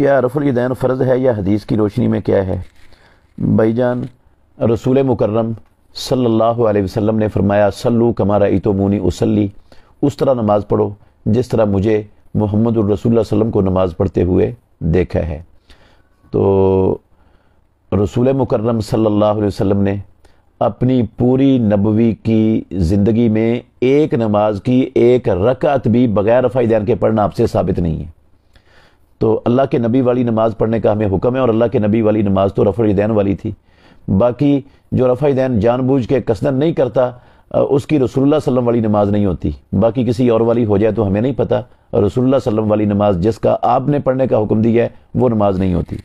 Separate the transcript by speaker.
Speaker 1: क्या रफ़ुलदैन फ़र्ज़ है या हदीस की रोशनी में क्या है? भाई जान, रसूल मुकर्रम सल्लल्लाहु अलैहि वसल्लम ने फरमाया, सल्लु कमारा इतोमूनी उसली उस तरह नमाज़ पढ़ो, जिस तरह मुझे मोहम्मद रसूल को नमाज़ पढ़ते हुए देखा है। तो रसूल मुकर्रम सल्लल्लाहु अलैहि वसल्लम ने अपनी पूरी नबवी की ज़िंदगी में एक नमाज़ की एक रकात भी बगैर दैन के पढ़ना आपसे साबित नहीं है। तो अल्लाह के नबी वाली नमाज़ पढ़ने का हमें हुक्म है और अल्लाह के नबी वाली नमाज़ तो दैन वाली थी। बाकी जो रफ़ दैन जानबूझ के कसदन नहीं करता उसकी रसोल्ला सल्लम वाली नमाज़ नहीं होती। बाकी किसी और वाली हो जाए तो हमें नहीं पता। रसोल्ला सल्लम वाली नमाज़ जिसका आपने पढ़ने का हुक्म दिया है, वो नमाज़ नहीं होती।